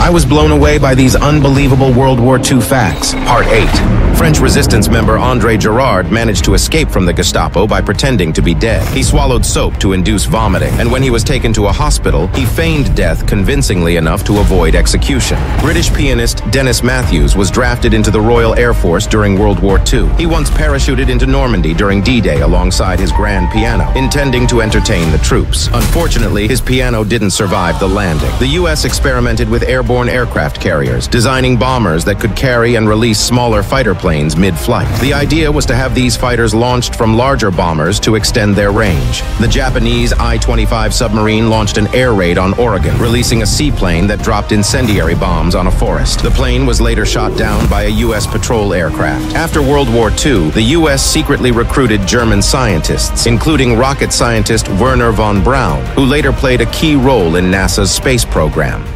I was blown away by these unbelievable World War II facts. Part 8. French resistance member Andre Girard managed to escape from the Gestapo by pretending to be dead. He swallowed soap to induce vomiting, and when he was taken to a hospital, he feigned death convincingly enough to avoid execution. British pianist Denis Matthews was drafted into the Royal Air Force during World War II. He once parachuted into Normandy during D-Day alongside his grand piano, intending to entertain the troops. Unfortunately, his piano didn't survive the landing. The U.S. experimented with airborne aircraft carriers, designing bombers that could carry and release smaller fighter planes mid-flight. The idea was to have these fighters launched from larger bombers to extend their range. The Japanese I-25 submarine launched an air raid on Oregon, releasing a seaplane that dropped incendiary bombs on a forest. The plane was later shot down by a U.S. patrol aircraft. After World War II, the U.S. secretly recruited German scientists, including rocket scientist Wernher von Braun, who later played a key role in NASA's space program.